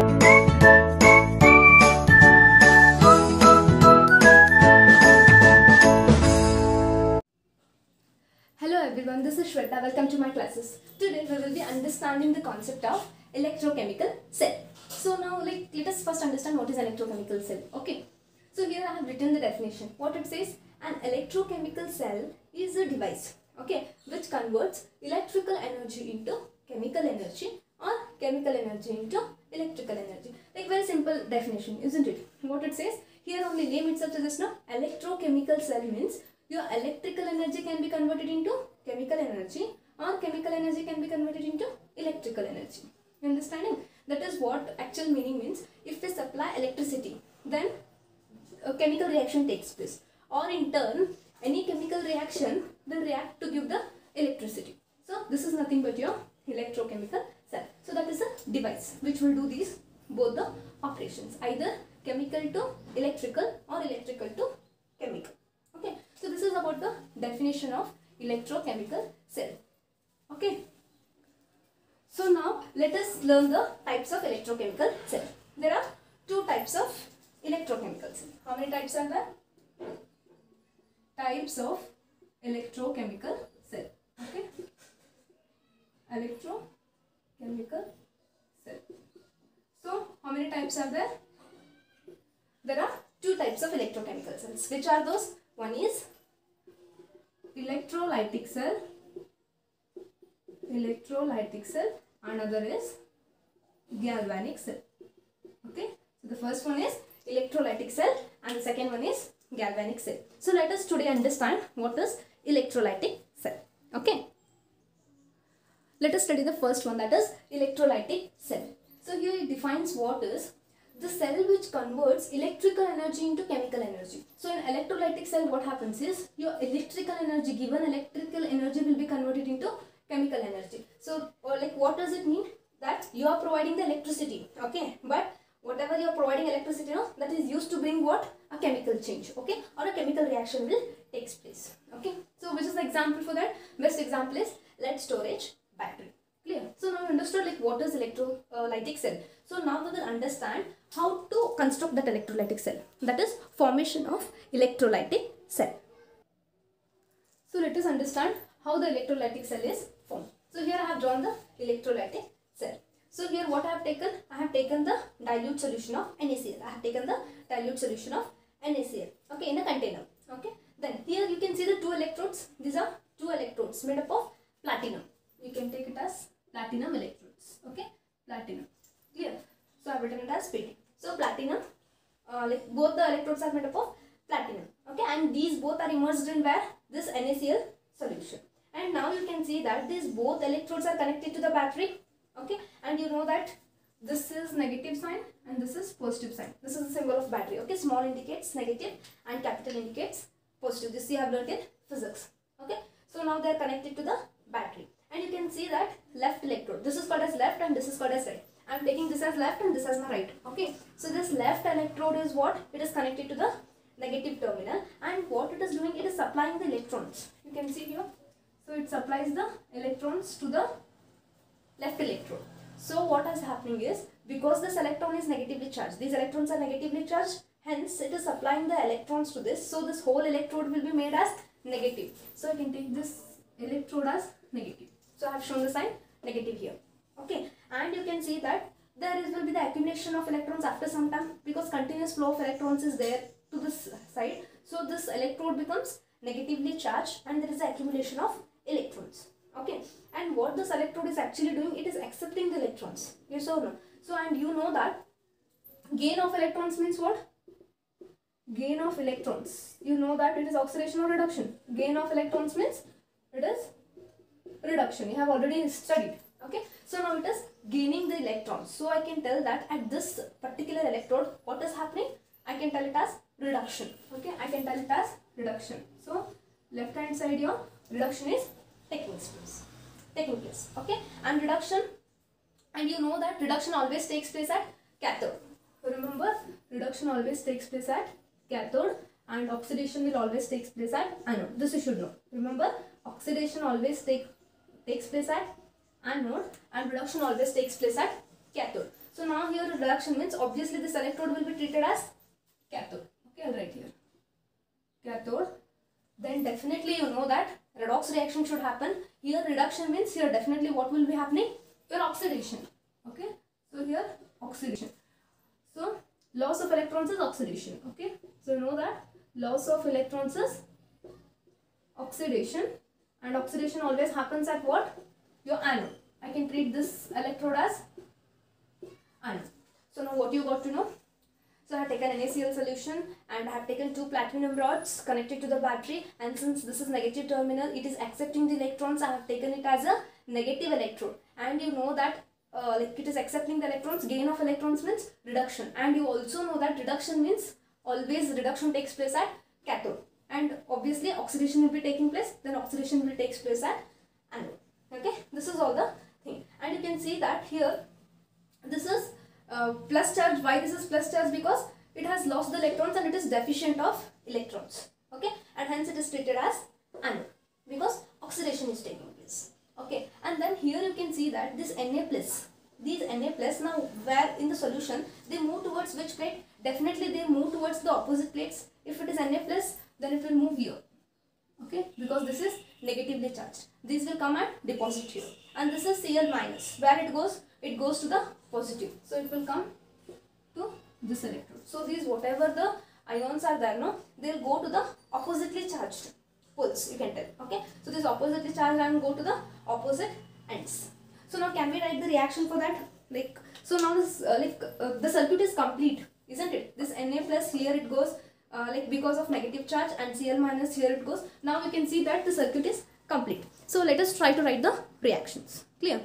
Hello everyone, this is Shweta. Welcome to my classes. Today we will be understanding the concept of electrochemical cell. So now like let us first understand what is electrochemical cell. Okay. So here I have written the definition. What it says an electrochemical cell is a device okay which converts electrical energy into chemical energy or chemical energy into electrical energy. Like very simple definition, isn't it? What it says here only name itself says no electrochemical cell means your electrical energy can be converted into chemical energy or chemical energy can be converted into electrical energy. Understanding? That is what actual meaning means. If we supply electricity, then a chemical reaction takes place or in turn any chemical reaction will react to give the electricity. So this is nothing but your electrochemical cell. So that is a device which will do these both the operations either chemical to electrical or electrical to chemical. Okay. So this is about the definition of electrochemical cell. Okay. So now let us learn the types of electrochemical cell. There are two types of electrochemical cell. How many types are there? Types of electrochemical cell. Okay. Electrochemical cell. So how many types are there? There are two types of electrochemical cells. Which are those? One is electrolytic cell, electrolytic cell, another is galvanic cell. Okay, so the first one is electrolytic cell and the second one is galvanic cell. So let us today understand what is electrolytic cell. Okay, let us study the first one that is electrolytic cell. So here it defines what is the cell which converts electrical energy into chemical energy. So in electrolytic cell what happens is your electrical energy given electrical energy will be converted into chemical energy. So like what does it mean? That you are providing the electricity okay but whatever you are providing electricity that is used to bring what? A chemical change okay or a chemical reaction will takes place okay. So which is the example for that? Best example is lead storage battery clear? So now we understood like what is electrolytic cell. So now we will understand how to construct that electrolytic cell. That is formation of electrolytic cell. So let us understand how the electrolytic cell is formed. So here i have drawn the electrolytic cell. So here what i have taken? I have taken the dilute solution of NaCl i have taken the dilute solution of NaCl okay in a container. Okay? Then here you can see the two electrodes. These are two electrodes made up of platinum you can take it as platinum electrodes okay? Platinum. Clear? So i've written it as pt so platinum uh, like both the electrodes are made up of platinum okay? And these both are immersed in where? This NaCl solution. And now you can see that these both electrodes are connected to the battery okay? And you know that this is negative sign and this is positive sign. This is the symbol of battery okay? Small indicates negative and capital indicates positive. This you have learned in physics okay? So now they are connected to the battery and you can see that left electrode. This is called as left and this is called as right. I am taking this as left and this as my right okay? So this left electrode is what? It is connected to the negative terminal. And what it is doing it is supplying the electrons. You can see here. So it supplies the electrons to the left electrode. So what is happening is because this electron is negatively charged these electrons are negatively charged hence it is supplying the electrons to this. So this whole electrode will be made as negative. So i can take this electrode as negative so I have shown the sign negative here. Okay. And you can see that there is will be the accumulation of electrons after some time because continuous flow of electrons is there to this side. So this electrode becomes negatively charged and there is the accumulation of electrons. Okay. And what this electrode is actually doing, it is accepting the electrons. Yes or no? So and you know that gain of electrons means what? Gain of electrons. You know that it is oxidation or reduction. Gain of electrons means it is reduction. You have already studied. Okay? So now it is gaining the electrons. So i can tell that at this particular electrode what is happening? I can tell it as reduction. Okay? I can tell it as reduction. So left hand side your reduction is taking place taking place. Okay? And reduction and you know that reduction always takes place at cathode. Remember reduction always takes place at cathode and oxidation will always takes place at anode this you should know. Remember oxidation always take takes place at anode and reduction always takes place at cathode So now here reduction means obviously this electrode will be treated as cathode. Okay, I'll write here. Cathode. Then definitely you know that redox reaction should happen. Here reduction means here definitely what will be happening? Your oxidation. Okay. So here oxidation. So loss of electrons is oxidation. Okay. So you know that loss of electrons is oxidation and oxidation always happens at what? Your anode. I can treat this electrode as anode. So now what you got to know? So I have taken NaCl solution and I have taken two platinum rods connected to the battery and since this is negative terminal it is accepting the electrons I have taken it as a negative electrode and you know that uh, like it is accepting the electrons gain of electrons means reduction and you also know that reduction means always reduction takes place at cathode and obviously oxidation will be taking place. Then oxidation will takes place at anode. Okay? This is all the thing. And you can see that here this is uh, plus charge. Why this is plus charge? Because it has lost the electrons and it is deficient of electrons. Okay? And hence it is treated as anode. Because oxidation is taking place. Okay? And then here you can see that this Na plus these Na plus now where in the solution they move towards which plate? Definitely they move towards the opposite plates. If it is Na plus then it will move here okay because this is negatively charged. These will come and deposit here. And this is Cl minus. Where it goes? It goes to the positive. So it will come to this electrode. So these whatever the ions are there no they'll go to the oppositely charged poles you can tell okay? So this oppositely charged ion go to the opposite ends. So now can we write the reaction for that? Like so now this uh, like uh, the circuit is complete isn't it? This Na plus here it goes uh, like because of negative charge and Cl minus here it goes now we can see that the circuit is complete so let us try to write the reactions clear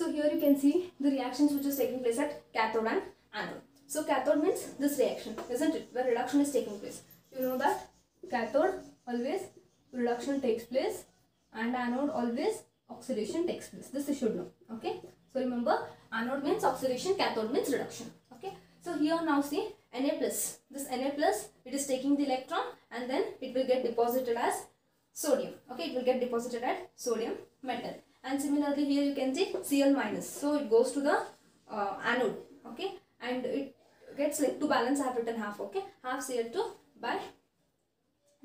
so here you can see the reactions which is taking place at cathode and anode. So cathode means this reaction, isn't it? Where reduction is taking place. You know that cathode always reduction takes place and anode always oxidation takes place. This you should know. Okay. So remember anode means oxidation, cathode means reduction. Okay. So here now see Na plus. This Na plus it is taking the electron and then it will get deposited as sodium. Okay. It will get deposited at sodium metal. And similarly here you can see Cl minus. So it goes to the uh, anode. Okay and it gets like to balance I have written half. Okay half Cl2 by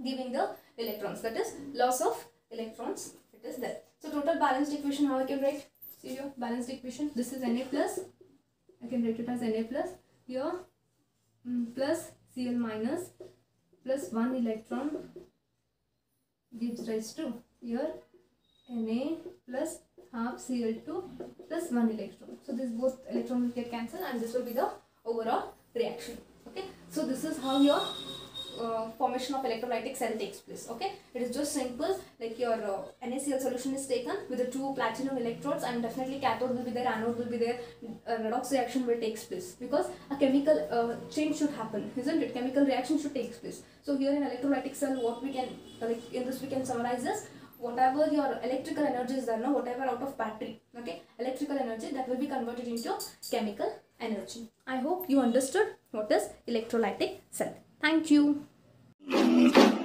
giving the electrons. That is loss of electrons. It is there. So total balanced equation how I can write? See your balanced equation. This is Na plus. I can write it as Na plus. Here Mm, plus Cl minus plus 1 electron gives rise to here Na plus half Cl2 plus 1 electron. So this both electron will get cancelled and this will be the overall reaction. Okay. So this is how your uh, formation of electrolytic cell takes place. Okay. It is just simple like your uh, NaCl solution is taken with the two platinum electrodes and definitely cathode will be there, anode will be there, uh, redox reaction will takes place because a chemical uh, change should happen isn't it? Chemical reaction should take place. So here in electrolytic cell what we can like in this we can summarize this whatever your electrical energy is there, no, whatever out of battery, okay, electrical energy that will be converted into chemical energy. I hope you understood what is electrolytic cell. Thank you. Thank you.